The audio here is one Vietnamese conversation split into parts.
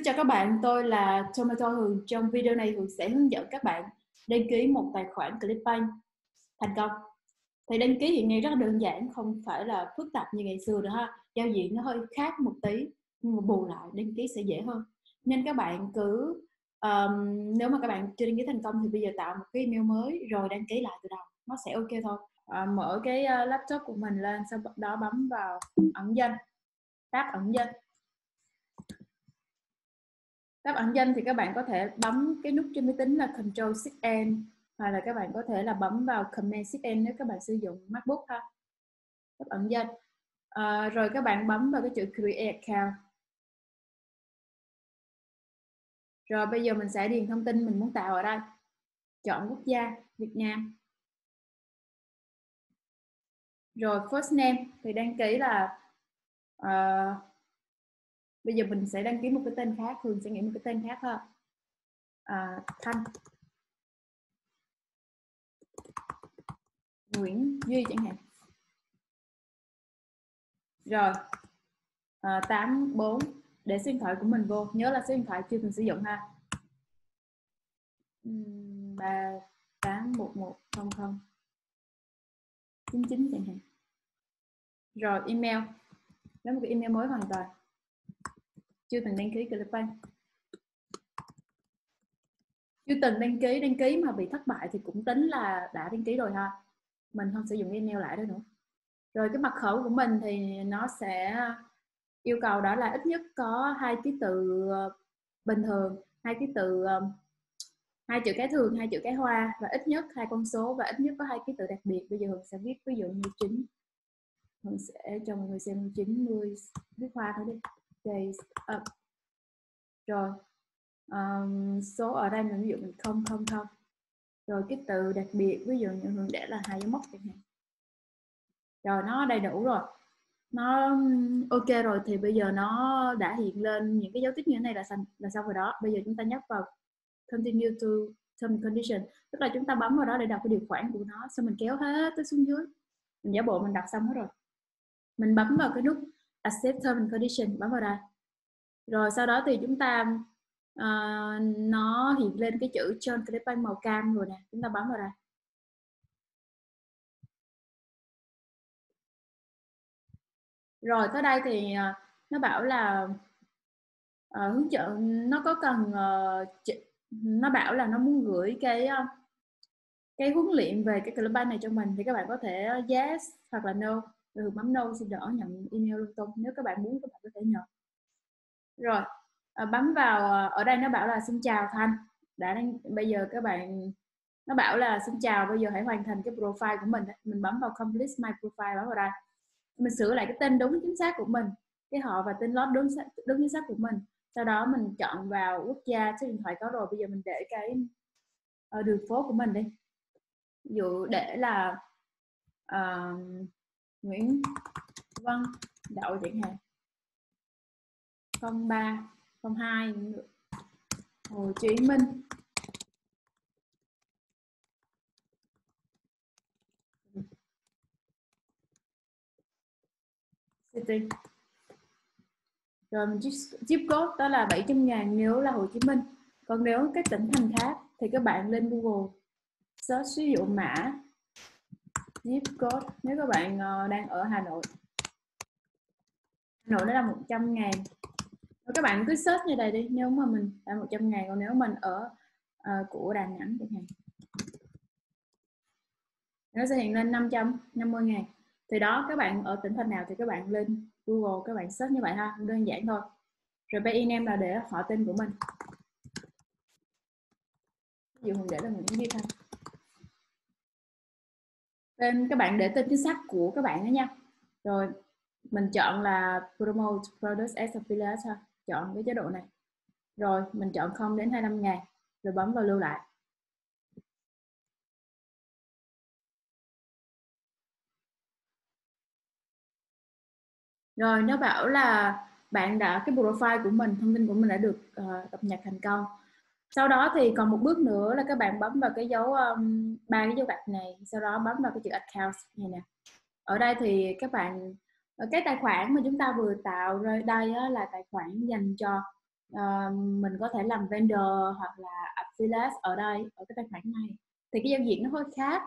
Xin chào các bạn, tôi là Tomato Hường. Trong video này Hường sẽ hướng dẫn các bạn đăng ký một tài khoản Clickbank thành công. Thì đăng ký hiện nay rất đơn giản, không phải là phức tạp như ngày xưa nữa ha. Giao diện nó hơi khác một tí, nhưng mà bù lại đăng ký sẽ dễ hơn. Nên các bạn cứ um, nếu mà các bạn chưa đăng ký thành công thì bây giờ tạo một cái email mới rồi đăng ký lại từ đầu, nó sẽ ok thôi. À, mở cái uh, laptop của mình lên, sau đó bấm vào ẩn danh, tab ẩn danh đáp ẩn danh thì các bạn có thể bấm cái nút trên máy tính là Ctrl Shift N hoặc là các bạn có thể là bấm vào Command Shift N nếu các bạn sử dụng MacBook ha. đáp ẩn danh. À, rồi các bạn bấm vào cái chữ Create Account. Rồi bây giờ mình sẽ điền thông tin mình muốn tạo ở đây. Chọn quốc gia Việt Nam. Rồi first name thì đăng ký là uh, bây giờ mình sẽ đăng ký một cái tên khác thường sẽ nghĩ một cái tên khác ha. À, thanh. Nguyễn duy chẳng hạn. Rồi. À, 84 để số điện thoại của mình vô. Nhớ là số điện thoại chưa từng sử dụng ha. Ba tám một một. Không không. Chín chín chẳng hạn. Rồi email. Lấy một cái email mới hoàn toàn chưa từng đăng ký Clickbank chưa từng đăng ký đăng ký mà bị thất bại thì cũng tính là đã đăng ký rồi ha. Mình không sử dụng email lại đó nữa. Rồi cái mật khẩu của mình thì nó sẽ yêu cầu đó là ít nhất có hai ký tự ờ, bình thường, hai ký tự ờ, hai chữ cái thường, hai chữ cái hoa và ít nhất hai con số và ít nhất có hai ký tự đặc biệt. Bây giờ hường sẽ viết ví dụ như chín hường sẽ cho mọi người xem 90 viết hoa thôi đi days up. Rồi um, số ở đây mình ví dụ mình không không không. Rồi cái từ đặc biệt ví dụ như hương để là hai dấu mốc chẳng hạn. Rồi nó đầy đủ rồi. Nó um, ok rồi thì bây giờ nó đã hiện lên những cái dấu tích như thế này là xong là xong rồi đó. Bây giờ chúng ta nhấp vào continue to term condition. Tức là chúng ta bấm vào đó để đọc cái điều khoản của nó xong mình kéo hết tới xuống dưới. Mình giả bộ mình đọc xong hết rồi. Mình bấm vào cái nút accept term and condition bấm vào đây rồi sau đó thì chúng ta uh, nó hiện lên cái chữ John Clipbank màu cam rồi nè. Chúng ta bấm vào đây. Rồi tới đây thì uh, nó bảo là uh, hướng dẫn nó có cần uh, nó bảo là nó muốn gửi cái uh, cái huấn luyện về cái Clipbank này cho mình thì các bạn có thể yes hoặc là no rồi bấm nâu xin đỡ nhận email lung tung. Nếu các bạn muốn các bạn có thể nhận. Rồi à, bấm vào à, ở đây nó bảo là xin chào thanh. Đã đang bây giờ các bạn nó bảo là xin chào bây giờ hãy hoàn thành cái profile của mình. Mình bấm vào complete my profile bấm vào đây. Mình sửa lại cái tên đúng chính xác của mình cái họ và tên lót đúng đúng chính xác của mình. Sau đó mình chọn vào quốc gia số điện thoại có rồi. Bây giờ mình để cái ờ, đường phố của mình đi. Ví dụ để là uh, Nguyễn Văn, Đậu chẳng hạn. 03 02 Hồ Chí Minh. City. Rồi mình chip code, đó là 700 ngàn nếu là Hồ Chí Minh. Còn nếu các tỉnh thành khác thì các bạn lên Google, search sử dụng mã zip code nếu các bạn ờ, đang ở Hà Nội Hà Nội nó là 100 ngàn. Các bạn cứ search như đây đi nếu mà mình là 100 ngàn còn nếu mình ở uh, của Đà Nẵng chẳng hạn. Nó sẽ hiện lên 550 ngàn. Thì đó các bạn ở tỉnh thành nào thì các bạn lên Google các bạn search như vậy ha đơn giản thôi. Rồi bên in em là để họ tên của mình. Ví dụ mình để là Nguyễn Duy Thanh tên các bạn để tên chính xác của các bạn đó nha. Rồi mình chọn là promote products as affiliate ha. Chọn cái chế độ này. Rồi mình chọn không đến 25 ngàn rồi bấm vào lưu lại. Rồi nó bảo là bạn đã cái profile của mình thông tin của mình đã được uh, cập nhật thành công sau đó thì còn một bước nữa là các bạn bấm vào cái dấu um, ba cái dấu gạch này sau đó bấm vào cái chữ account này nè. Ở đây thì các bạn ờ, cái tài khoản mà chúng ta vừa tạo ra đây á, là tài khoản dành cho uh, mình có thể làm vendor hoặc là affiliate ở đây ở cái tài khoản này. Thì cái giao diện nó hơi khác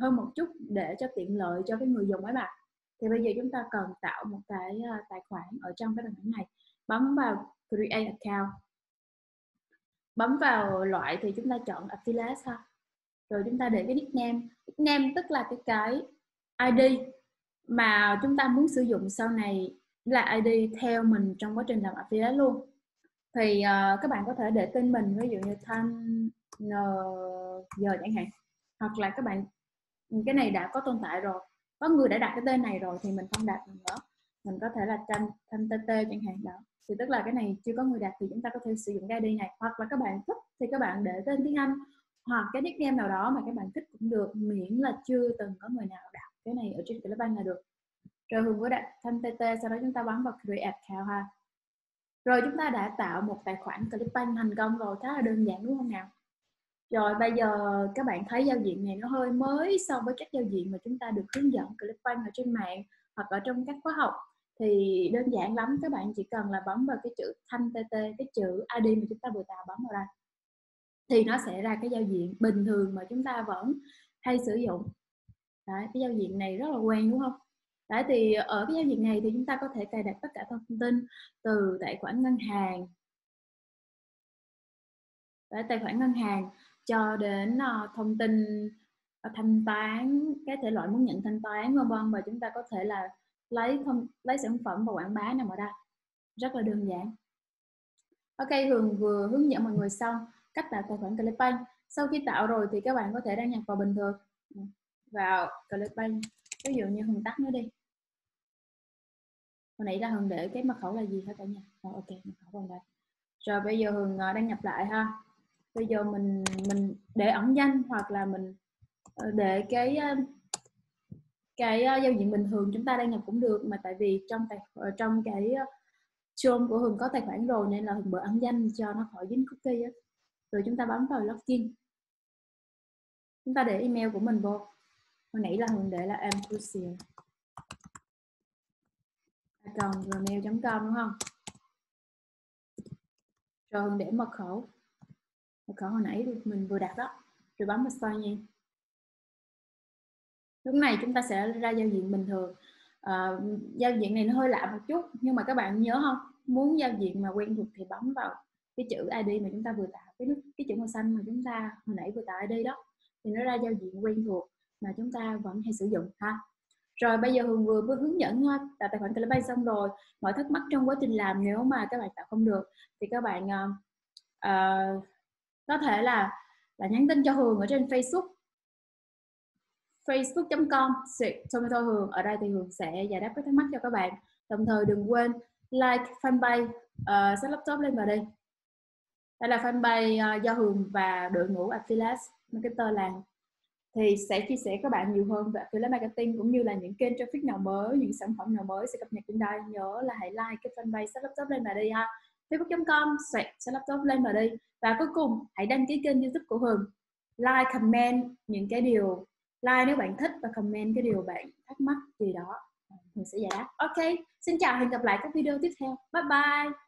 hơn một chút để cho tiện lợi cho cái người dùng ấy bạn. Thì bây giờ chúng ta cần tạo một cái ờ, tài khoản ở trong cái tài khoản này. Bấm vào create account bấm vào loại thì chúng ta chọn affiliate ha. Rồi chúng ta để cái nickname. Nickname tức là cái cái ID mà chúng ta muốn sử dụng sau này là ID theo mình trong quá trình làm affiliate luôn. Thì uh, các bạn có thể để tên mình ví dụ như thanh n giờ chẳng hạn. Hoặc là các bạn cái này đã có tồn tại rồi. Có người đã đặt cái tên này rồi thì mình không đặt nữa. Mình có thể là thanh thanh tt chẳng hạn đó thì tức là cái này chưa có người đặt thì chúng ta có thể sử dụng cái ID này. Hoặc là các bạn thích thì các bạn để tên tiếng Anh. Hoặc cái nickname nào đó mà các bạn thích cũng được, miễn là chưa từng có người nào đặt cái này ở trên Clickbank là được. Rồi Hường có đặt thanh TT sau đó chúng ta bấm vào create account ha. Rồi chúng ta đã tạo một tài khoản Clickbank thành công rồi, khá là đơn giản, đúng không nào? Rồi bây giờ các bạn thấy giao diện này nó hơi mới so với các giao diện mà chúng ta được hướng dẫn Clickbank ở trên mạng hoặc ở trong các khóa học thì đơn giản lắm các bạn chỉ cần là bấm vào cái chữ thanh tt cái chữ id mà chúng ta vừa tạo bấm vào đây. Thì nó sẽ ra cái giao diện bình thường mà chúng ta vẫn hay sử dụng. Đấy, cái giao diện này rất là quen đúng không? Đấy, thì ở cái giao diện này thì chúng ta có thể cài đặt tất cả thông tin từ tài khoản ngân hàng. Đấy, tài khoản ngân hàng cho đến uh, thông tin uh, thanh toán cái thể loại muốn nhận thanh toán vân vân. Và chúng ta có thể là lấy thông lấy sản phẩm và quảng bá nằm ở đây. Rất là đơn giản. Ok hường vừa hướng dẫn mọi người xong cách tạo tài khoản Clickbank sau khi tạo rồi thì các bạn có thể đăng nhập vào bình thường. Vào Clickbank ví dụ như hường tắt nó đi. Hồi nãy là hường để cái mật khẩu là gì hả cả nhà? Oh, ok mật khẩu còn đây rồi bây giờ hường ờ, đăng nhập lại ha. Bây giờ mình mình để ẩn danh hoặc là mình ờ, để cái cái uh, giao diện bình thường chúng ta đăng nhập cũng được mà tại vì trong tài ờ, trong cái ờ, uh, Chrome của Hường có tài khoản rồi nên là Hường mở ẩn danh cho nó khỏi dính cookie á. Rồi chúng ta bấm vào login. Chúng ta để email của mình vô. Hồi nãy là Hường để là amcrucial còn gmail.com đúng không? Rồi Hường để mật khẩu. Mật khẩu hồi nãy mình vừa đặt đó. Rồi bấm vào sign in lúc này chúng ta sẽ ra giao diện bình thường. À, giao diện này nó hơi lạ một chút nhưng mà các bạn nhớ không? Muốn giao diện mà quen thuộc thì bấm vào cái chữ ID mà chúng ta vừa tạo cái cái chữ màu xanh mà chúng ta hồi nãy vừa tạo ID đó. Thì nó ra giao diện quen thuộc mà chúng ta vẫn hay sử dụng ha? Rồi bây giờ Hường vừa vừa hướng dẫn tạo tài khoản Clickbank xong rồi. Mọi thắc mắc trong quá trình làm nếu mà các bạn tạo không được thì các bạn uh, có thể là là nhắn tin cho Hường ở trên Facebook facebook.com Tomato Hường ở đây thì Hường sẽ giải đáp các thắc mắc cho các bạn. Đồng thời đừng quên like fanpage uh, set laptop lên vào đây. Đây là fanpage uh, do Hường và đội ngũ affiliate marketer làm. Thì sẽ chia sẻ các bạn nhiều hơn về affiliate marketing cũng như là những kênh traffic nào mới những sản phẩm nào mới sẽ cập nhật trên đây. Nhớ là hãy like cái fanpage set laptop lên vào đây ha. Facebook.com set laptop lên vào đây. Và cuối cùng hãy đăng ký kênh youtube của Hường. Like comment những cái điều like nếu bạn thích và comment cái điều bạn thắc mắc gì đó mình sẽ giải đáp. Ok, xin chào, hẹn gặp lại các video tiếp theo. Bye bye.